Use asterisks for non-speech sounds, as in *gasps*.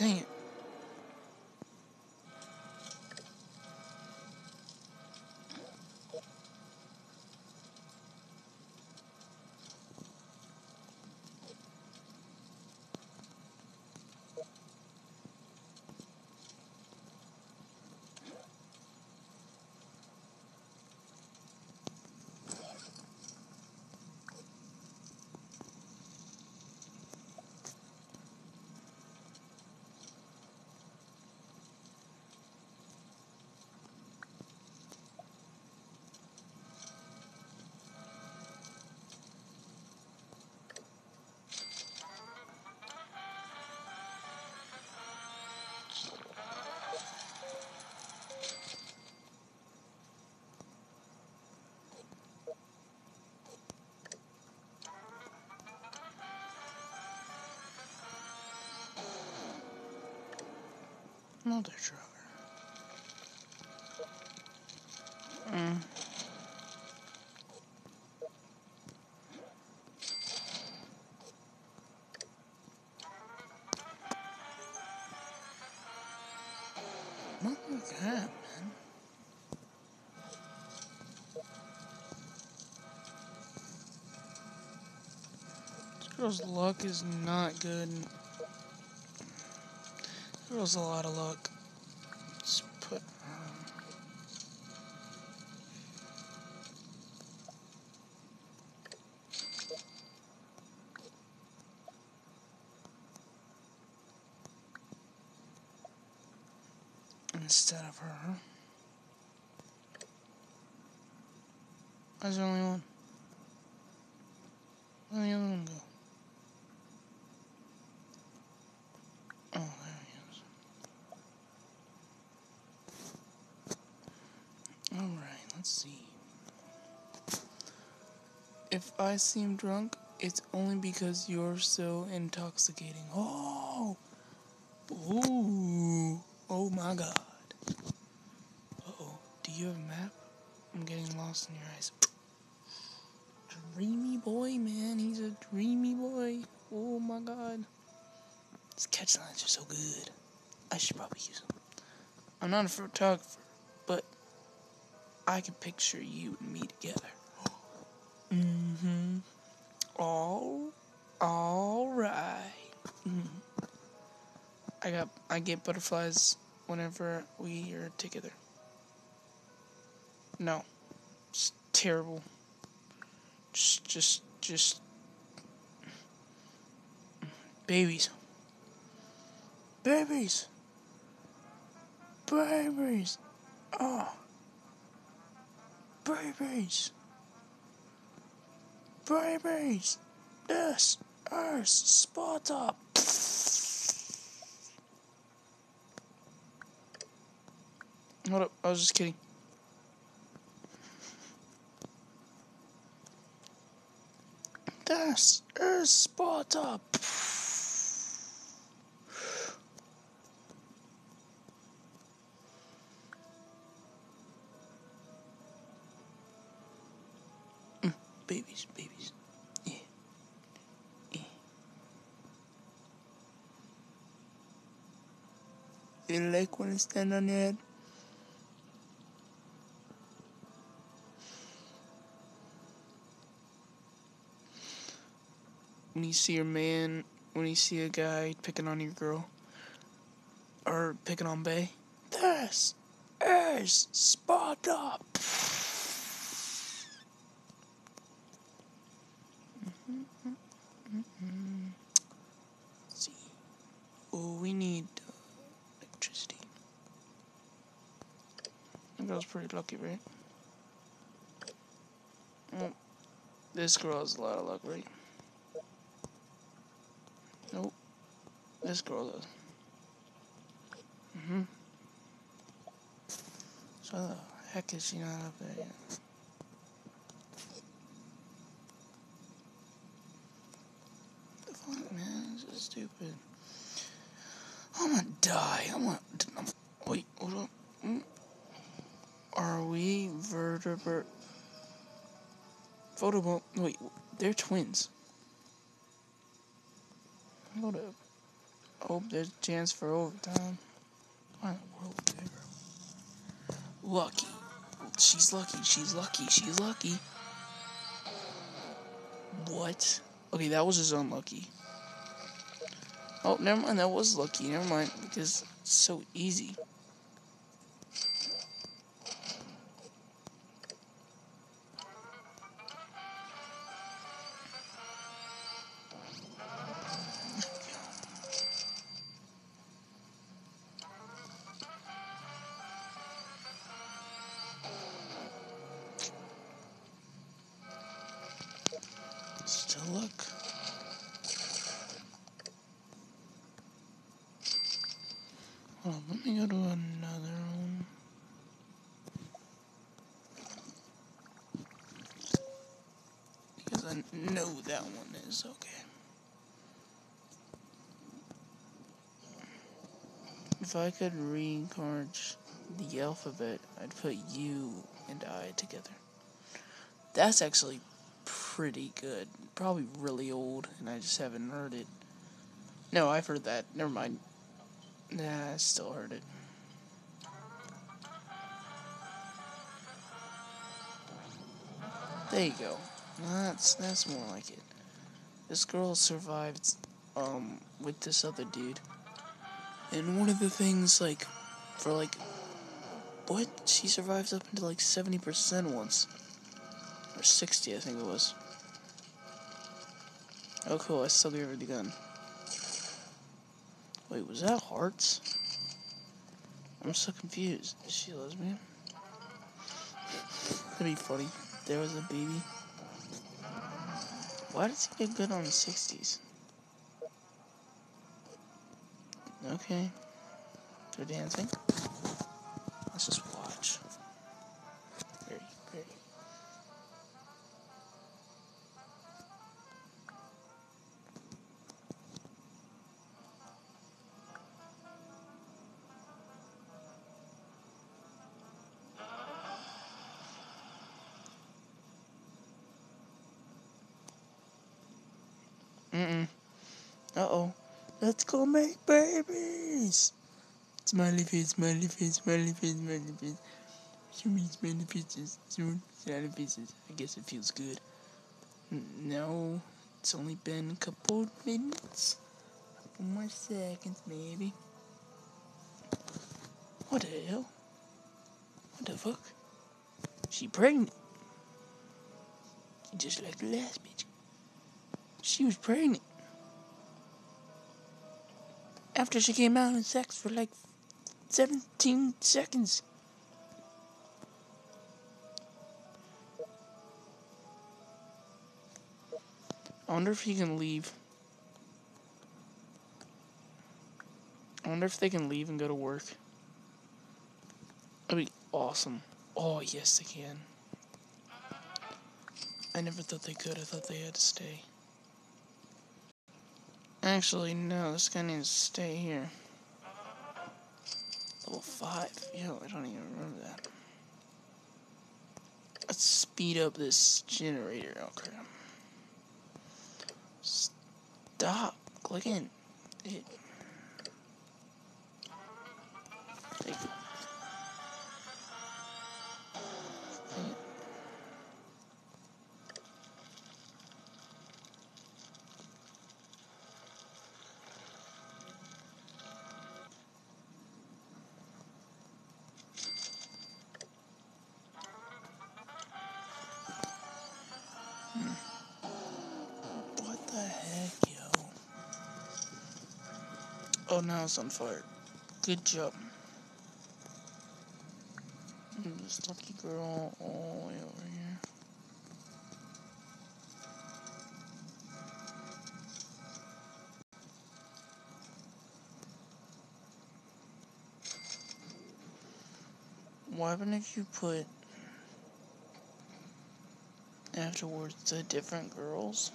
It. Another. Mm. What was that, man? This girl's luck is not good. This girl's a lot of luck. Let's put. Um, instead of her. Where's the only one? Where'd the other one go? Oh, there he is. If I seem drunk, it's only because you're so intoxicating. Oh! Ooh! Oh my god. Uh oh. Do you have a map? I'm getting lost in your eyes. Dreamy boy, man. He's a dreamy boy. Oh my god. His catch lines are so good. I should probably use them. I'm not a photographer, I can picture you and me together. *gasps* Mm-hmm. All, all right. Mhm. I got, I get butterflies whenever we are together. No, it's terrible. Just, just, just babies. Babies. Babies. Oh. Babies. Babies. This is Sparta. Hold up, I was just kidding. This is Sparta. Babies, babies. Yeah. Yeah. You like when I stand on your head? when you see a man, when you see a guy picking on your girl, or picking on Bay, this is Sparta. Let's see. Oh, we need uh, electricity. That girl's pretty lucky, right? Well, this girl has a lot of luck, right? Nope. This girl does. Mm-hmm. So the heck is she not up there yet? The fuck, man? This is stupid. I'm gonna die. I'm gonna. I'm, wait, hold on. Mm. Are we vertebrate? Photo. Wait, they're twins. Hold up. Oh, there's a chance for overtime. Why in the world, Pedro? Lucky. She's lucky. She's lucky. She's lucky. What? Okay, that was just unlucky. Oh, never mind. That was lucky. Never mind. Because it's so easy. Let me go to another one. Because I know that one is okay. If I could reincarnate the alphabet, I'd put U and I together. That's actually pretty good. Probably really old, and I just haven't heard it. No, I've heard that. Never mind. Nah, I still heard it. There you go. That's that's more like it. This girl survived um with this other dude. And one of the things like for like what? She survives up into like 70% once. Or 60, I think it was. Oh, cool. I still gave her the gun. Wait, was that hearts? I'm so confused. Is she a lesbian? That'd be funny. There was a baby. Why does he get good on the 60s? Okay. They're dancing. Let's just watch. Mm-mm. Uh-oh. Let's go make babies! Smiley face, smiley face, smiley face, smiley face. Mean smiley faces, smiley faces. I guess it feels good. No, it's only been a couple minutes. A couple more seconds, maybe. What the hell? What the fuck? She pregnant. Just like the last bitch. She was pregnant. After she came out and sex for like 17 seconds. I wonder if he can leave. I wonder if they can leave and go to work. That'd be awesome. Oh, yes, they can. I never thought they could. I thought they had to stay. Actually, no, this guy needs to stay here. Level 5. Yo, I don't even remember that. Let's speed up this generator. Okay. Stop clicking it. Oh, now it's on fire. Good job. Mm, This lucky girl all the way over here. What happened if you put afterwards the different girls?